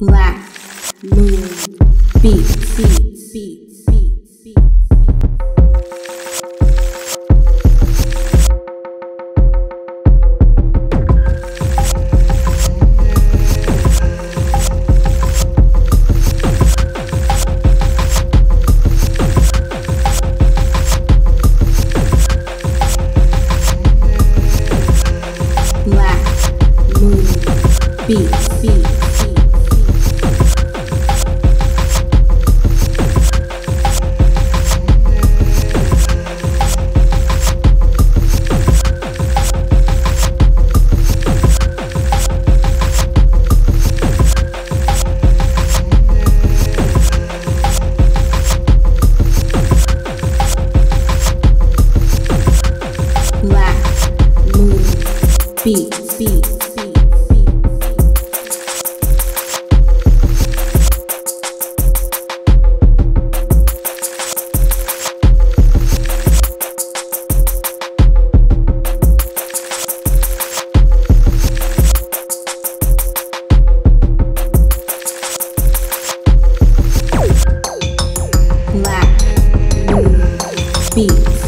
Black Moon Beats, beats, beats, beats. Black Moon Beats, beats, beats. Black Moon Beats,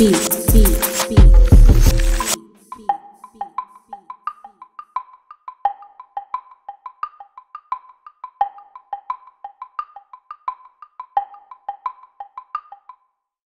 Beat,